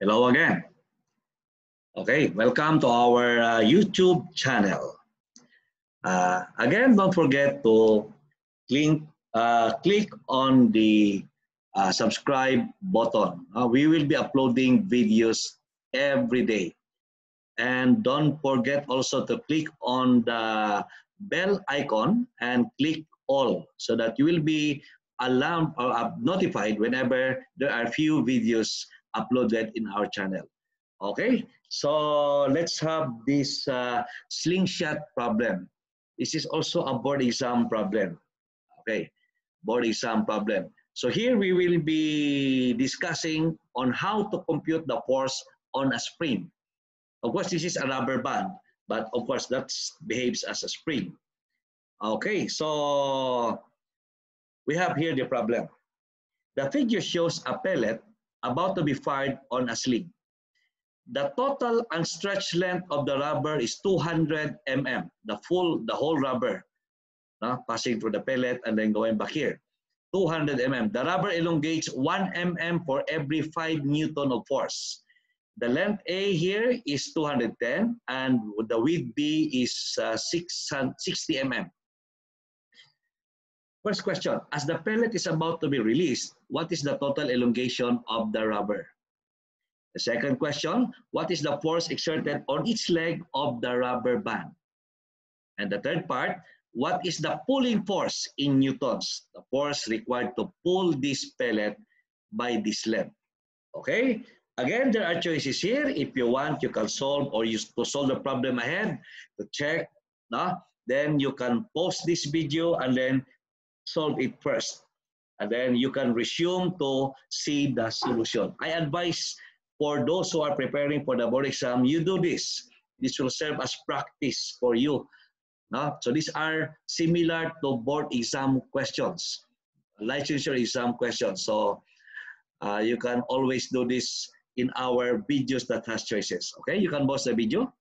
Hello again. Okay, welcome to our uh, YouTube channel. Uh, again, don't forget to click, uh, click on the uh, subscribe button. Uh, we will be uploading videos every day. And don't forget also to click on the bell icon and click all so that you will be alarmed or uh, notified whenever there are few videos uploaded in our channel. Okay, so let's have this uh, slingshot problem. This is also a board exam problem. Okay, board exam problem. So here we will be discussing on how to compute the force on a spring. Of course, this is a rubber band, but of course that behaves as a spring. Okay, so we have here the problem. The figure shows a pellet about to be fired on a sling. The total unstretched length of the rubber is 200 mm, the full, the whole rubber, uh, passing through the pellet and then going back here. 200 mm. The rubber elongates 1 mm for every 5 newton of force. The length A here is 210 and the width B is uh, 660 mm. First question, as the pellet is about to be released, what is the total elongation of the rubber? The second question, what is the force exerted on each leg of the rubber band? And the third part, what is the pulling force in newtons? The force required to pull this pellet by this length. Okay? Again, there are choices here. If you want, you can solve or use to solve the problem ahead to check. No? Then you can pause this video and then solve it first. And then you can resume to see the solution. I advise for those who are preparing for the board exam, you do this. This will serve as practice for you. So these are similar to board exam questions, licensure exam questions. So uh, you can always do this in our videos that has choices. Okay, you can pause the video.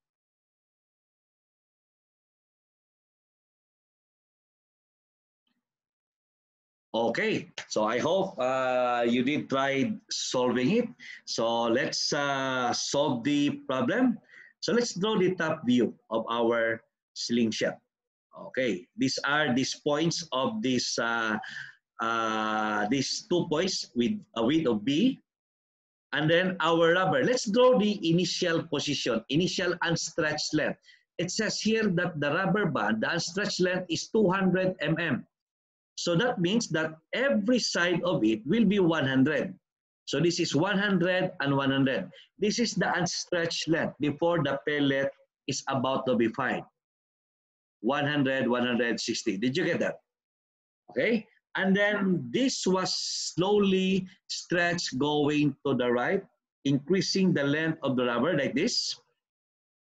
Okay, so I hope uh, you did try solving it. So let's uh, solve the problem. So let's draw the top view of our slingshot. Okay, these are these points of this uh, uh, these two points with a width of B. And then our rubber. Let's draw the initial position, initial unstretched length. It says here that the rubber band, the unstretched length is 200 mm. So that means that every side of it will be 100. So this is 100 and 100. This is the unstretched length before the pellet is about to be fired. 100, 160. Did you get that? Okay. And then this was slowly stretched going to the right, increasing the length of the rubber like this.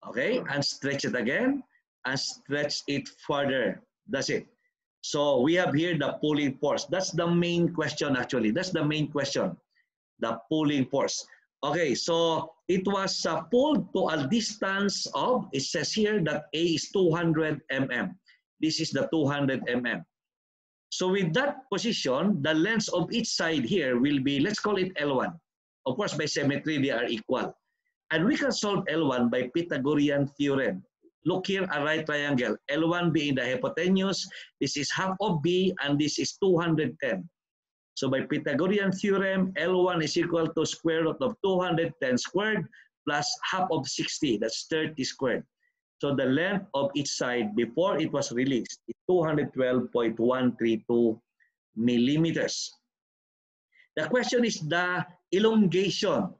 Okay. And stretch it again and stretch it further. That's it. So we have here the pulling force. That's the main question actually. That's the main question. The pulling force. Okay, so it was uh, pulled to a distance of, it says here that A is 200 mm. This is the 200 mm. So with that position, the lengths of each side here will be, let's call it L1. Of course, by symmetry, they are equal. And we can solve L1 by Pythagorean theorem. Look here, a right triangle. L1 being the hypotenuse, this is half of B, and this is 210. So by Pythagorean theorem, L1 is equal to square root of 210 squared plus half of 60, that's 30 squared. So the length of each side before it was released is 212.132 millimeters. The question is the elongation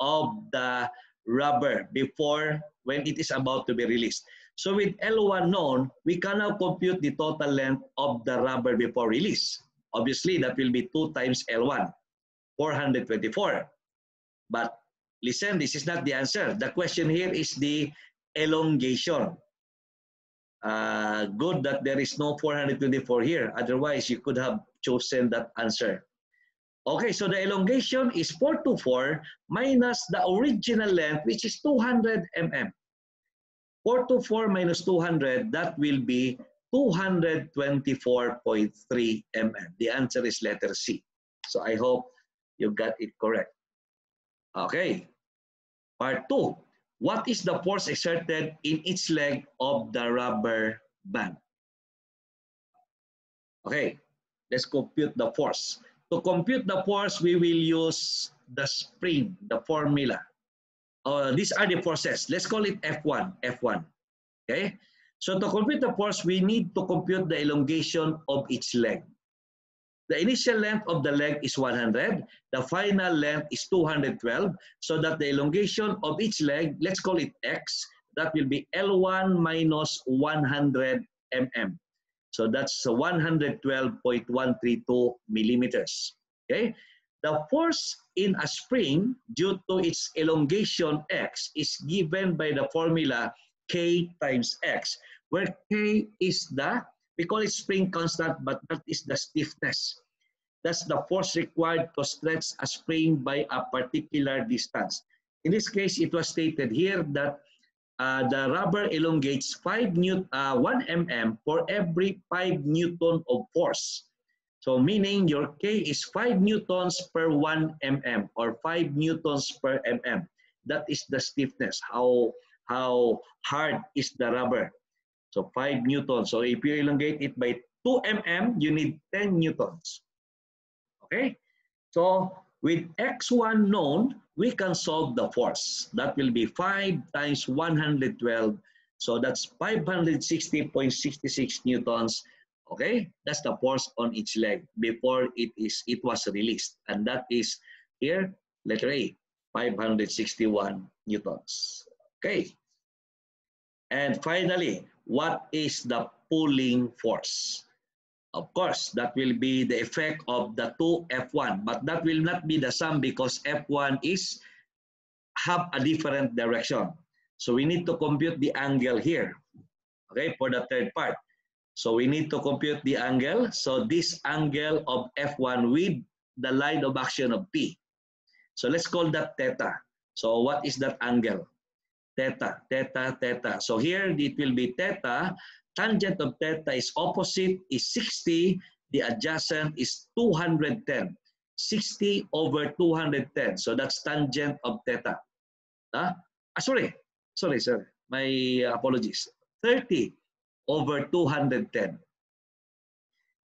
of the rubber before when it is about to be released. So with L1 known, we can now compute the total length of the rubber before release. Obviously, that will be 2 times L1, 424. But listen, this is not the answer. The question here is the elongation. Uh, good that there is no 424 here. Otherwise, you could have chosen that answer. Okay, so the elongation is 424 minus the original length, which is 200 mm. 424 minus 200, that will be 224.3 mm. The answer is letter C. So I hope you got it correct. Okay, Part 2. What is the force exerted in each leg of the rubber band? Okay, let's compute the force. To compute the force, we will use the spring, the formula. Uh, these are the forces. Let's call it F1, F1. Okay, so to compute the force, we need to compute the elongation of each leg. The initial length of the leg is 100. The final length is 212. So that the elongation of each leg, let's call it x, that will be L1 minus 100 mm. So that's 112.132 millimeters. Okay. The force in a spring due to its elongation x is given by the formula K times X, where K is the, we call it spring constant, but that is the stiffness. That's the force required to stretch a spring by a particular distance. In this case, it was stated here that uh, the rubber elongates 5 newt uh, 1 mm for every 5 newton of force. So meaning your K is 5 newtons per 1 mm or 5 newtons per mm. That is the stiffness, how how hard is the rubber. So 5 newtons. So if you elongate it by 2 mm, you need 10 newtons. Okay? So with x1 known, we can solve the force. That will be 5 times 112. So that's 560.66 newtons. Okay? That's the force on each leg before it is it was released. And that is here, letter A, 561 newtons. Okay. And finally, what is the pulling force? Of course, that will be the effect of the two F1, but that will not be the sum because F1 is have a different direction. So we need to compute the angle here, okay, for the third part. So we need to compute the angle. So this angle of F1 with the line of action of P. So let's call that theta. So what is that angle? Theta, theta, theta. So here it will be theta. Tangent of theta is opposite is 60. The adjacent is 210. 60 over 210. So that's tangent of theta. Huh? Ah, sorry. Sorry, sir. My apologies. 30 over 210.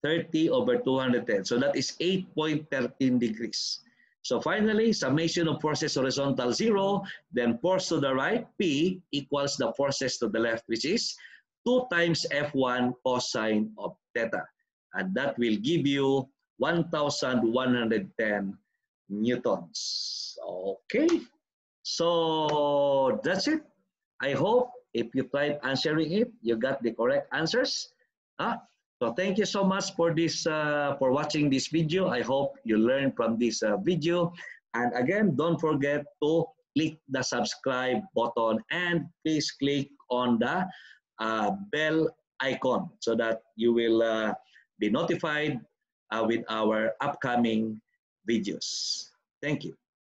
30 over 210. So that is 8.13 degrees. So finally, summation of forces horizontal zero, then force to the right, P equals the forces to the left, which is 2 times F1 cosine of theta. And that will give you 1,110 newtons. Okay, so that's it. I hope if you tried answering it, you got the correct answers. Huh? So thank you so much for this, uh, for watching this video. I hope you learned from this uh, video. And again, don't forget to click the subscribe button and please click on the uh, bell icon so that you will uh, be notified uh, with our upcoming videos. Thank you.